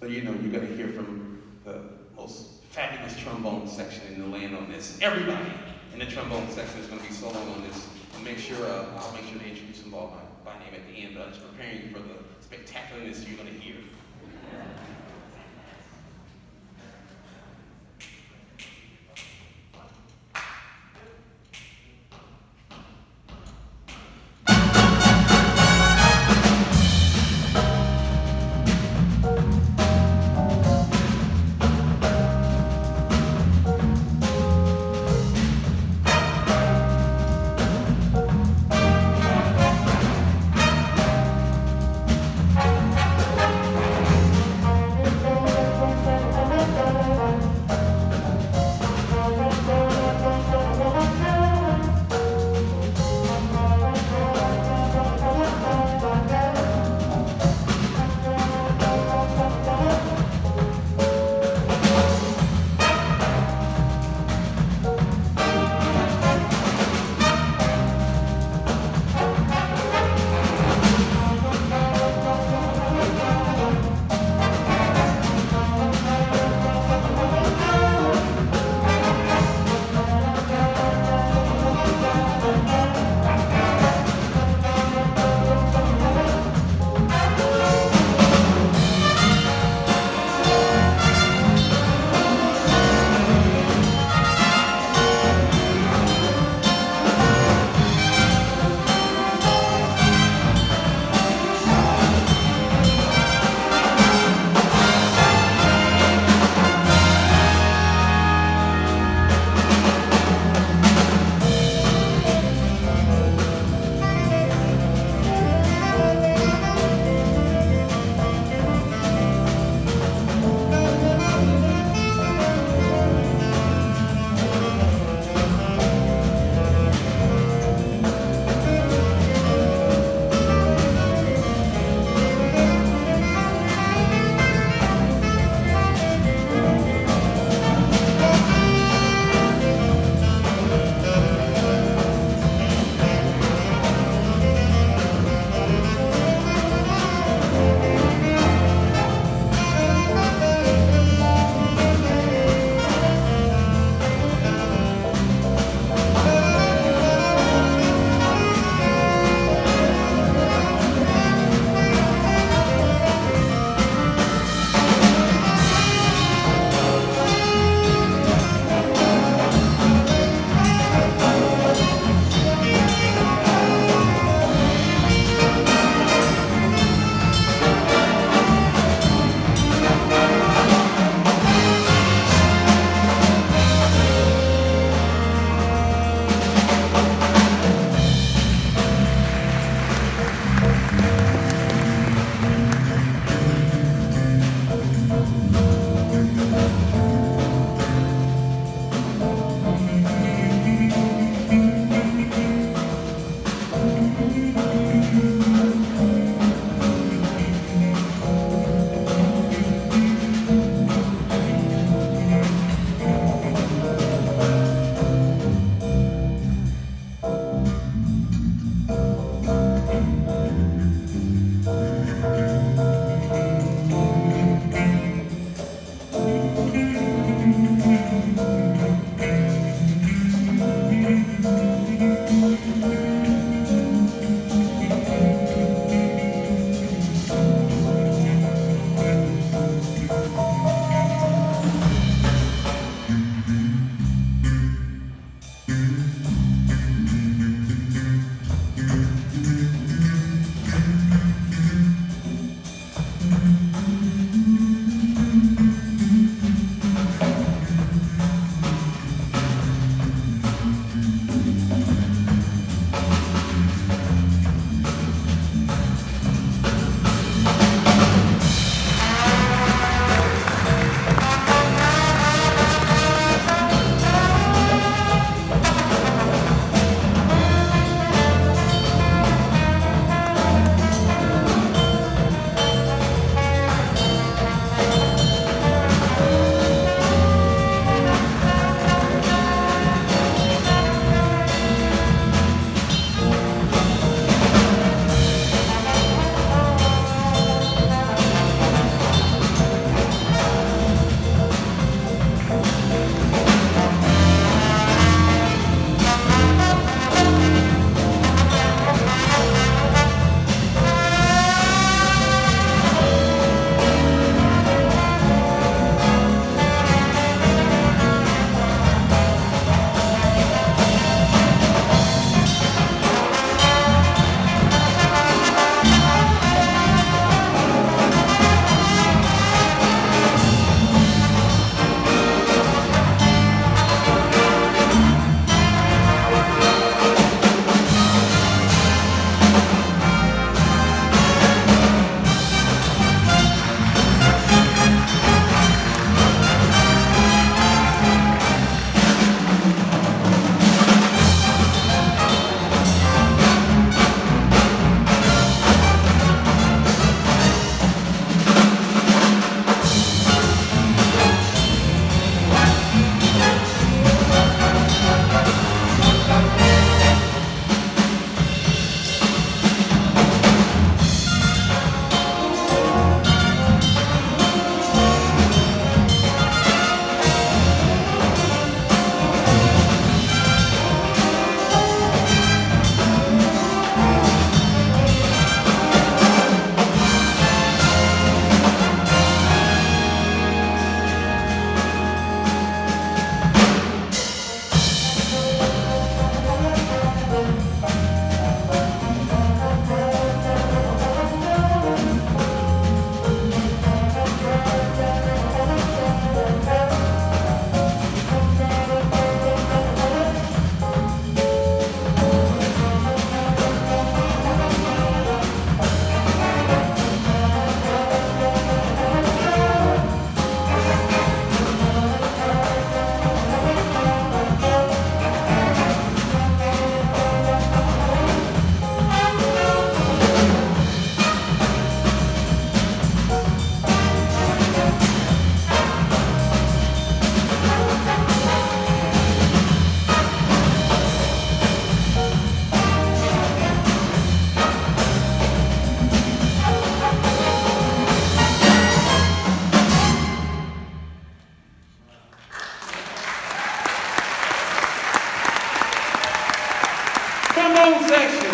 So you know you're gonna hear from the most fabulous trombone section in the land on this. Everybody in the trombone section is gonna be soloing on this. I'll make sure uh, I'll make sure to introduce them all by, by name at the end, but I'm just preparing you for the spectacularness you're gonna hear. Deus é